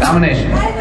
Nomination.